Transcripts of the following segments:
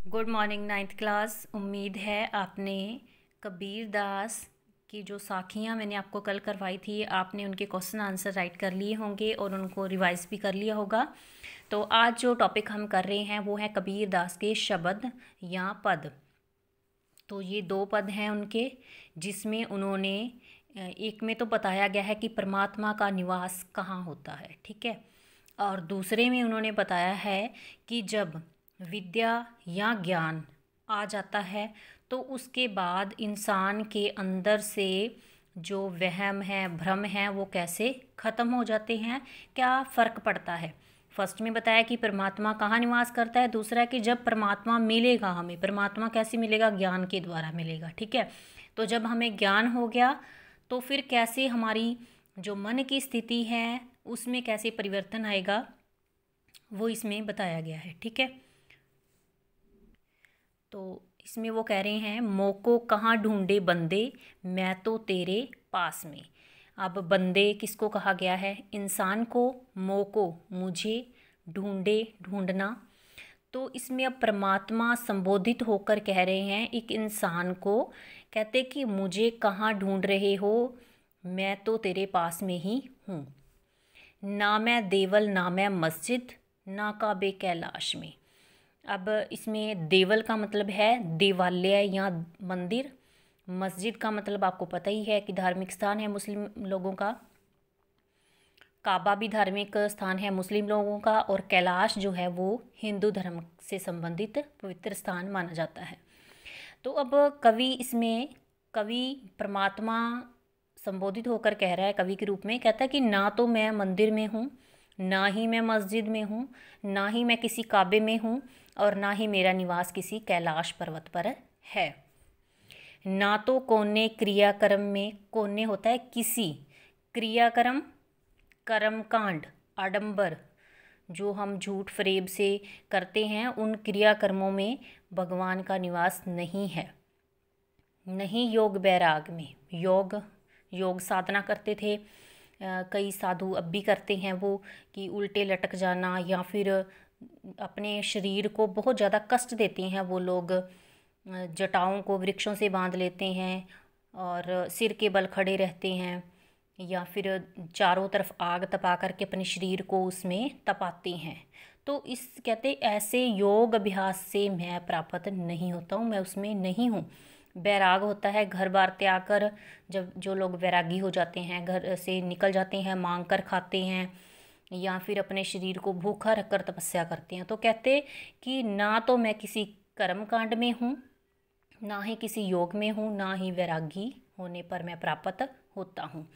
Good morning, ninth class. उम्मीद है आपने कबीर दास की जो साखियाँ मैंने आपको कल करवाई थी, आपने उनके क्वेश्चन आंसर राइट कर लिए होंगे और उनको रिवाइज भी कर लिया होगा। तो आज जो टॉपिक हम कर रहे हैं, वो है कबीर दास के शब्द या पद। तो ये दो पद हैं उनके, जिसमें उन्होंने एक में तो बताया गया है कि परमात्मा का निवास कहाँ होता है, ठीक है? और दूसरे में उन्होंने बताया है कि जब विद्या या ज्ञान आ जाता है तो उसके बाद इंसान के अंदर से जो वहम है, भ्रम है, वो कैसे ख़त्म हो जाते हैं? क्या फ़र्क पड़ता है? फ़र्स्ट में बताया कि परमात्मा कहाँ निवास करता है, दूसरा है कि जब परमात्मा मिलेगा हमें, परमात्मा कैसे मिलेगा? ज्ञान के द्वारा मिलेगा, ठीक है? तो जब हमें ज्ञान हो गया तो फिर कैसे हमारी जो मन की स्थिति है, उसमें कैसे परिवर्तन आएगा, वो इसमें बताया गया है, ठीक है? तो इसमें वो कह रहे हैं, मोको कहाँ ढूंढे बंदे? मैं तो तेरे पास में। अब बंदे किसको कहा गया है? इंसान को, मोको, मुझे ढूंढे, ढूंढना। तो इसमें अब परमात्मा संबोधित होकर कह रहे हैं, एक इंसान को, कहते कि, मुझे कहाँ ढूंढ रहे हो? मैं तो तेरे पास में ही हूँ। ना मैं देवल, ना मैं मस्जिद, ना काबे कैलाश में। अब इसमें देवल का मतलब है देवालय या मंदिर। मस्जिद का मतलब आपको पता ही है कि धार्मिक स्थान है मुस्लिम लोगों का। काबा भी धार्मिक स्थान है मुस्लिम लोगों का और कैलाश जो है वो हिंदू धर्म से संबंधित पवित्र स्थान माना जाता है। तो अब कवि इसमें कवि परमात्मा संबोधित होकर कह रहा है, कवि के रूप में कहता है कि ना तो मैं मंदिर में हूँ, ना ही मैं मस्जिद में हूँ, ना ही मैं किसी काबे में हूँ और ना ही मेरा निवास किसी कैलाश पर्वत पर है। ना तो कोने क्रियाक्रम में, कोने होता है किसी क्रियाक्रम, कर्मकांड, आडंबर, जो हम झूठ फरेब से करते हैं, उन क्रियाकर्मों में भगवान का निवास नहीं है। नहीं योग बैराग में। योग योग साधना करते थे। कई साधु अब भी करते हैं वो कि उल्टे लटक जाना या फिर अपने शरीर को बहुत ज़्यादा कष्ट देते हैं वो लोग। जटाओं को वृक्षों से बाँध लेते हैं और सिर के बल खड़े रहते हैं या फिर चारों तरफ़ आग तपा करके अपने शरीर को उसमें तपाते हैं। तो इस कहते ऐसे योग अभ्यास से मैं प्राप्त नहीं होता हूँ, मैं उसमें नहीं हूँ। बैराग होता है, घर बार त्याग कर जब जो लोग वैरागी हो जाते हैं, घर से निकल जाते हैं, मांग कर खाते हैं या फिर अपने शरीर को भूखा रखकर तपस्या करते हैं। तो कहते कि ना तो मैं किसी कर्म कांड में हूँ, ना ही किसी योग में हूँ, ना ही वैरागी होने पर मैं प्राप्त होता हूँ।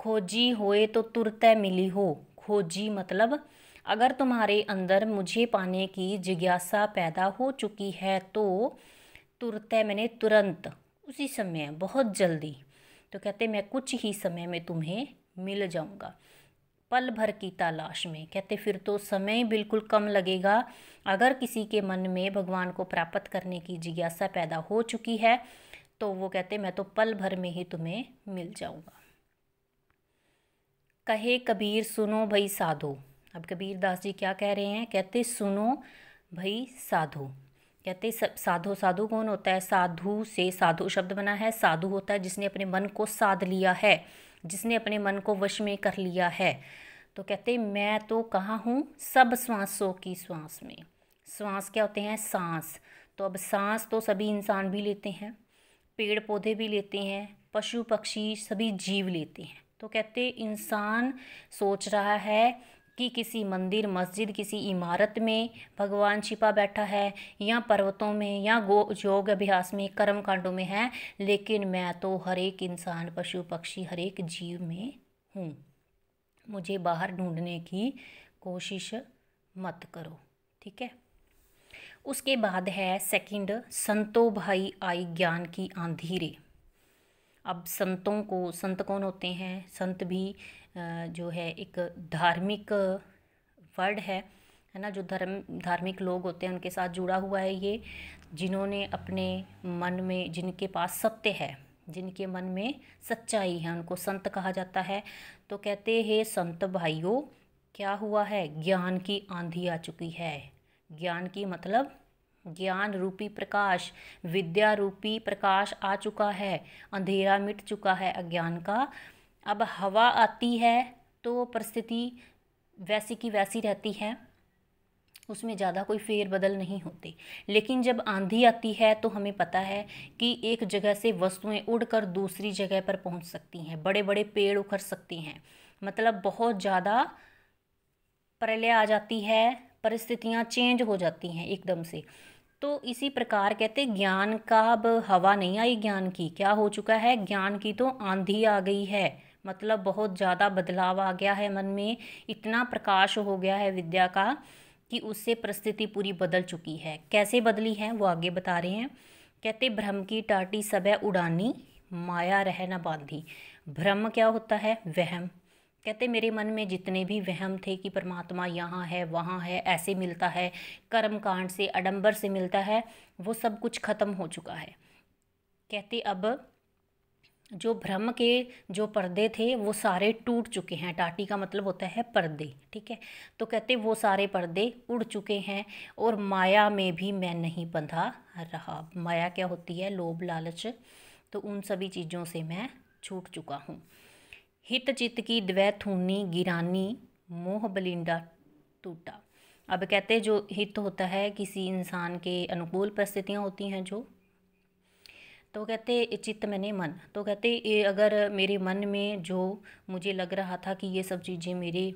खोजी होए तो तुरत मिली हो। खोजी मतलब अगर तुम्हारे अंदर मुझे पाने की जिज्ञासा पैदा हो चुकी है तो तुरत मैंने तुरंत, उसी समय, बहुत जल्दी तो कहते मैं कुछ ही समय में तुम्हें मिल जाऊँगा। पल भर की तलाश में। कहते, फिर तो समय बिल्कुल कम लगेगा। अगर किसी के मन में भगवान को प्राप्त करने की जिज्ञासा पैदा हो चुकी है तो वो कहते, मैं तो पल भर में ही तुम्हें मिल जाऊँगा। कहे कबीर, सुनो भाई साधो। अब कबीर दास जी क्या कह रहे हैं? कहते, सुनो भाई साधु। कहते साधु साधु कौन होता है? साधु से साधु शब्द बना है। साधु होता है जिसने अपने मन को साध लिया है। जिसने अपने मन को वश में कर लिया है। तो कहते मैं तो कहाँ हूँ? सब श्वासों की श्वास में। श्वास क्या होते हैं? सांस। तो अब सांस तो सभी इंसान भी लेते हैं पेड़ पौधे भी लेते हैं पशु पक्षी सभी जीव लेते हैं। तो कहते इंसान सोच रहा है कि किसी मंदिर, मस्जिद, किसी इमारत में भगवान छिपा बैठा है, या पर्वतों में, या गो, योग अभ्यास में, कर्म कांडों में है, लेकिन मैं तो हर एक इंसान, पशु, पक्षी हर एक जीव में हूँ। मुझे बाहर ढूँढने की कोशिश मत करो, ठीक है? उसके बाद है सेकंड संतो भाई आई ज्ञान की आंधीरे अब संतों को, संत कौन होते हैं? संत भी जो है, एक धार्मिक वर्ड है है ना? जो धर्म, धार्मिक लोग होते हैं, उनके साथ जुड़ा हुआ है ये, जिन्होंने अपने मन में, जिनके पास सत्य है, जिनके मन में सच्चाई है, उनको संत कहा जाता है। तो कहते हैं, संत भाइयों, क्या हुआ है? ज्ञान की आंधी आ चुकी है। ज्ञान की मतलब ज्ञान रूपी प्रकाश, विद्या रूपी प्रकाश आ चुका है, अंधेरा मिट चुका है, अज्ञान का अब हवा आती है तो परिस्थिति वैसी की वैसी रहती है, उसमें ज़्यादा कोई फेर बदल नहीं होते। लेकिन जब आंधी आती है तो हमें पता है कि एक जगह से वस्तुएँ उड़कर दूसरी जगह पर पहुँच सकती हैं बड़े बड़े पेड़ उखड़ सकती हैं। मतलब बहुत ज़्यादा प्रलय आ जाती है, परिस्थितियाँ चेंज हो जाती हैं एकदम से। तो इसी प्रकार कहते ज्ञान का अब हवा नहीं आई ज्ञान की, क्या हो चुका है? ज्ञान की तो आंधी आ गई है। मतलब बहुत ज़्यादा बदलाव आ गया है मन में, इतना प्रकाश हो गया है विद्या का कि उससे परिस्थिति पूरी बदल चुकी है। कैसे बदली है वो आगे बता रहे हैं। कहते, भ्रम की टाटी सब है उड़ानी, माया रह न बांधी। भ्रम क्या होता है? वहम। कहते, मेरे मन में जितने भी वहम थे कि परमात्मा यहाँ है, वहाँ है, ऐसे मिलता है कर्म कांड से, अडंबर से मिलता है, वो सब कुछ ख़त्म हो चुका है। कहते, अब जो भ्रम के जो पर्दे थे, वो सारे टूट चुके हैं। टाटी का मतलब होता है पर्दे, ठीक है? तो कहते वो सारे पर्दे उड़ चुके हैं और माया में भी मैं नहीं बंधा रहा। माया क्या होती है? लोभ, लालच तो उन सभी चीज़ों से मैं छूट चुका हूँ। हित चित्त की द्वैथूनी गिरानी, मोह बलिंडा टूटा। अब कहते जो हित होता है, किसी इंसान के अनुकूल परिस्थितियाँ होती हैं जो तो कहते चित्त मैंने मन। तो कहते ये अगर मेरे मन में जो मुझे लग रहा था कि ये सब चीज़ें मेरे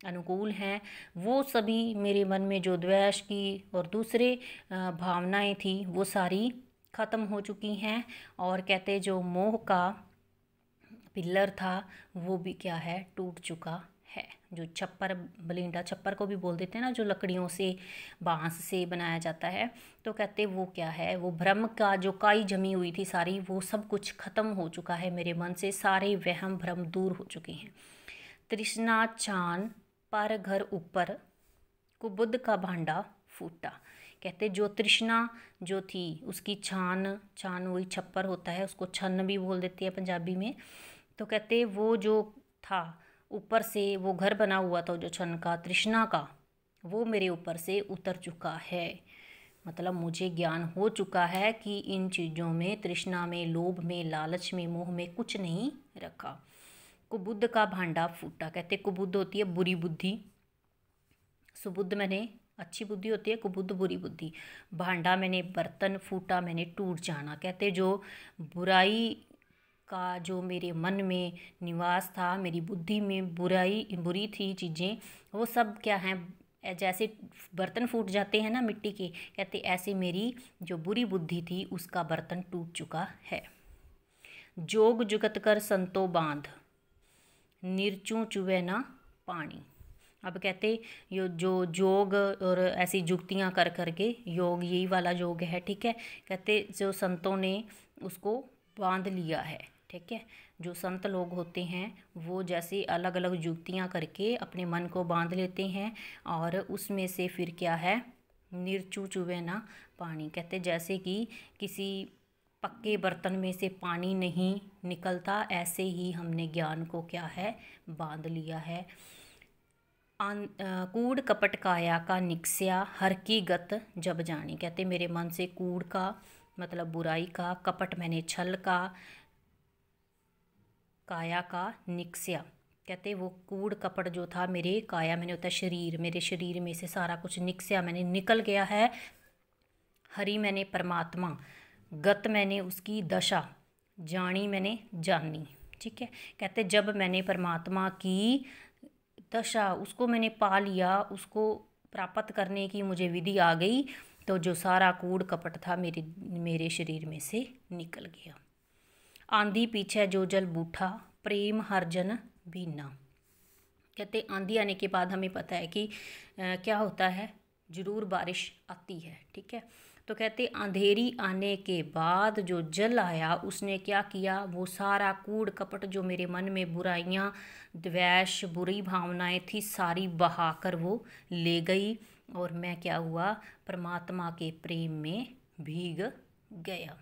अनुकूल हैं, वो सभी मेरे मन में जो द्वेष की और दूसरे भावनाएँ थी, वो सारी ख़त्म हो चुकी हैं। और कहते जो मोह का पिल्लर था, वो भी क्या है, टूट चुका। जो छप्पर, बलिंडा छप्पर को भी बोल देते हैं ना, जो लकड़ियों से, बाँस से बनाया जाता है तो कहते वो क्या है? वो भ्रम का, जो काई जमी हुई थी सारी, वो सब कुछ ख़त्म हो चुका है मेरे मन से, सारे वहम, भ्रम दूर हो चुके हैं। तृष्णा चान, पर घर ऊपर कुबुद्ध का भांडा फूटा। कहते, जो तृष्णा जो थी, उसकी छान छान वही छप्पर होता है, उसको छन्न भी बोल देती है पंजाबी में। तो कहते, वो जो था ऊपर से वो घर बना हुआ था, जो छन का, तृष्णा का, वो मेरे ऊपर से उतर चुका है। मतलब मुझे ज्ञान हो चुका है कि इन चीज़ों में, तृष्णा में, लोभ में, लालच में, मोह में कुछ नहीं रखा। कुबुद्ध का भांडा फूटा, कहते कुबुद्ध होती है बुरी बुद्धि। सुबुद्ध मैंने, अच्छी बुद्धि होती है, कुबुद्ध बुरी बुद्धि। भांडा मैंने, बर्तन फूटा, मैंने टूट जाना, कहते जो बुराई का जो मेरे मन में निवास था, मेरी बुद्धि में बुराई, बुरी थी चीज़ें, वो सब क्या हैं? जैसे बर्तन फूट जाते हैं ना मिट्टी के, कहते ऐसे मेरी जो बुरी बुद्धि थी, उसका बर्तन टूट चुका है। जोग जुगत कर संतो बाँध, निरचू चुवे ना पानी। अब कहते यो जो जोग और ऐसी जुक्तियाँ कर करके, योग यही वाला योग है, ठीक है? कहते जो संतों ने उसको बाँध लिया है। ठीक है? जो संत लोग होते हैं वो जैसे अलग अलग जुक्तियाँ करके अपने मन को बाँध लेते हैं और उसमें से फिर क्या है? निर्चू चुवे ना पानी। कहते जैसे कि किसी पक्के बर्तन में से पानी नहीं निकलता ऐसे ही हमने ज्ञान को क्या है? बाँध लिया है। आन आ, कूड़ कपट काया का निक्स्या हर की गत जब जानी। कहते मेरे मन से कूड़ का मतलब बुराई का कपट मैंने छल का काया का निक्स्या। कहते वो कूड़ कपड़ जो था मेरे काया, मैंने होता शरीर, मेरे शरीर में से सारा कुछ निक्स्या, मैंने निकल गया है। हरी मैंने परमात्मा, गत मैंने उसकी दशा, जानी मैंने जानी ठीक है? कहते जब मैंने परमात्मा की दशा, उसको मैंने पा लिया, उसको प्राप्त करने की मुझे विधि आ गई तो जो सारा कूड़ कपट था मेरे मेरे शरीर में से निकल गया। आंधी पीछे जो जल बूठा प्रेम हर जन बीना। कहते आंधी आने के बाद हमें पता है कि आ, क्या होता है? ज़रूर बारिश आती है ठीक है? तो कहते अंधेरी आने के बाद जो जल आया उसने क्या किया? वो सारा कूड़ कपट जो मेरे मन में बुराइयाँ द्वेष बुरी भावनाएँ थी सारी बहाकर वो ले गई और मैं क्या हुआ? परमात्मा के प्रेम में भीग गया।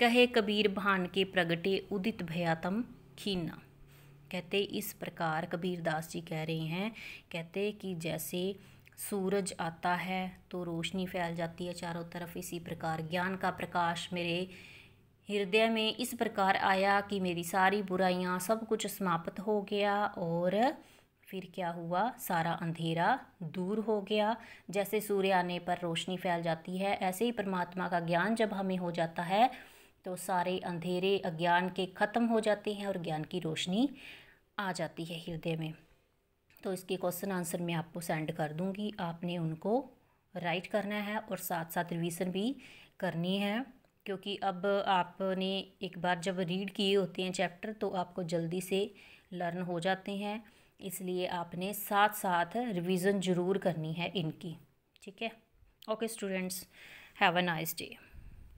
कहे कबीर भान के प्रगटे उदित भयातम खीना। कहते इस प्रकार कबीर दास जी कह रहे हैं। कहते कि जैसे सूरज आता है तो रोशनी फैल जाती है चारों तरफ़। इसी प्रकार ज्ञान का प्रकाश मेरे हृदय में इस प्रकार आया कि मेरी सारी बुराइयाँ सब कुछ समाप्त हो गया और फिर क्या हुआ? सारा अंधेरा दूर हो गया। जैसे सूर्य आने पर रोशनी फैल जाती है, ऐसे ही परमात्मा का ज्ञान जब हमें हो जाता है तो सारे अंधेरे अज्ञान के ख़त्म हो जाते हैं और ज्ञान की रोशनी आ जाती है हृदय में। तो इसके क्वेश्चन आंसर मैं आपको सेंड कर दूँगी। आपने उनको राइट करना है और साथ साथ रिवीजन भी करनी है, क्योंकि अब आपने एक बार जब रीड किए होते हैं चैप्टर तो आपको जल्दी से लर्न हो जाते हैं। इसलिए आपने साथ साथ रिवीजन ज़रूर करनी है इनकी। ठीक है? Okay students have a nice day